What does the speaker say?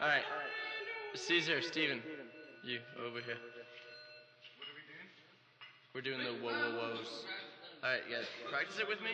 All right. Caesar, Steven, you over here. We're doing the whoa, whoa, who's. All right, guys, practice it with me.